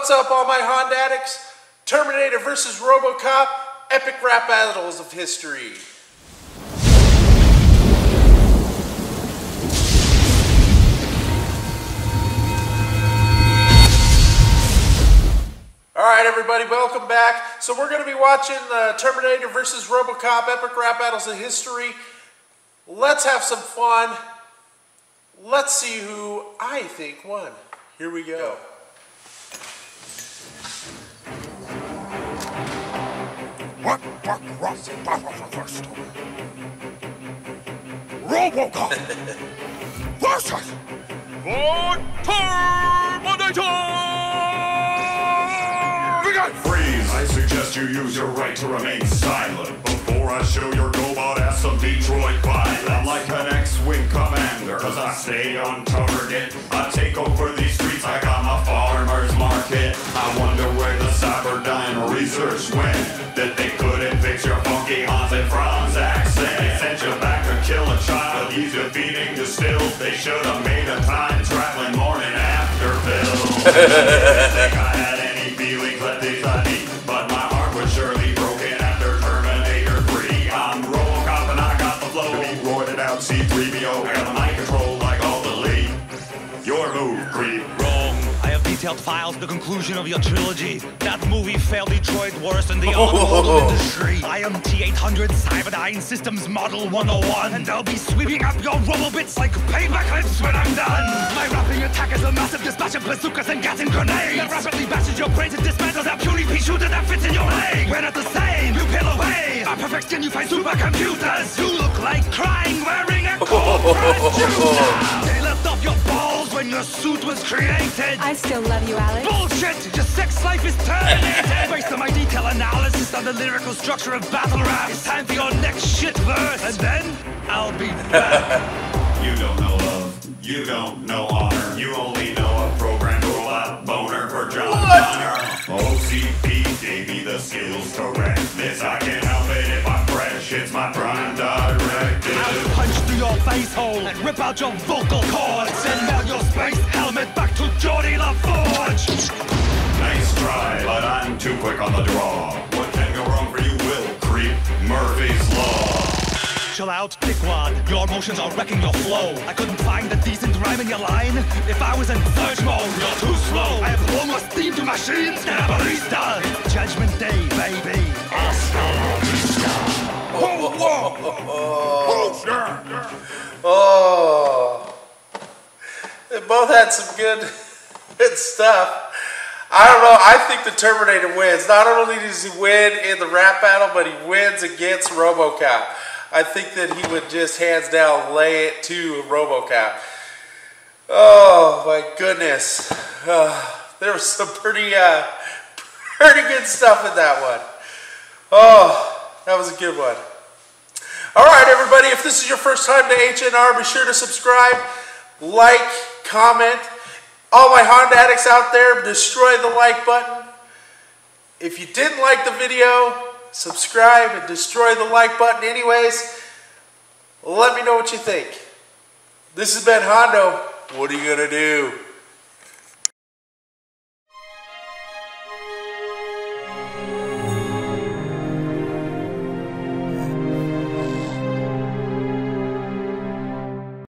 What's up, all my Hondo addicts? Terminator versus Robocop, epic rap battles of history. All right, everybody, welcome back. So we're going to be watching the Terminator versus RoboCop epic rap battles of history. Let's have some fun. Let's see who I think won. Here we go. What Robocop versus the Terminator! Freeze! I suggest you use your right to remain silent before I show your GoBot ass some Detroit violence. I'm like an X-Wing commander, cause I stay on target. I take over these streets I'm defeating still. They should have made a time traveling morning after film. detailed files, the conclusion of your trilogy. That movie failed Detroit worse than the automotive industry. I am T800 Cyberdyne Systems Model 101, and I'll be sweeping up your rubble robobits like paper clips when I'm done. My rapping attack is a massive dispatch of bazookas and gas and grenades. That rapidly bashes your brains and dismantles that puny pea shooter that fits in your leg. We're not the same, you peel away. Our perfect skin, you find supercomputers. You look like crying wearing a corporate when your suit was created. I still love you, Alex. Bullshit! Your sex life is terminated! Based on my detailed analysis of the lyrical structure of battle rap, it's time for your next shit verse! And then, I'll be back. You don't know love. You don't know honor. You only know a programmed robot boner for John Connor. OCP gave me the skills to wreck this. I can't help it if I'm fresh. It's my prime directive. I'll punch through your face hole and rip out your vocal cords. Send out Chill out, dickwad. Your emotions are wrecking your flow. I couldn't find a decent rhyme in your line. If I was in surge mode, you're too slow. I have almost steam to machines. And a barista. It's Judgment Day, baby. Oh, oh, they both had some good, good stuff. I don't know. I think the Terminator wins. Not only does he win in the rap battle, but he wins against RoboCop. I think that he would just hands down lay it to RoboCop. Oh my goodness, uh, there was some pretty, uh, pretty good stuff in that one. Oh, that was a good one. All right, everybody, if this is your first time to HNR, be sure to subscribe, like, comment. All my Hondo addicts out there, destroy the like button. If you didn't like the video, subscribe and destroy the like button anyways. Let me know what you think. This has been Hondo. What are you going to do?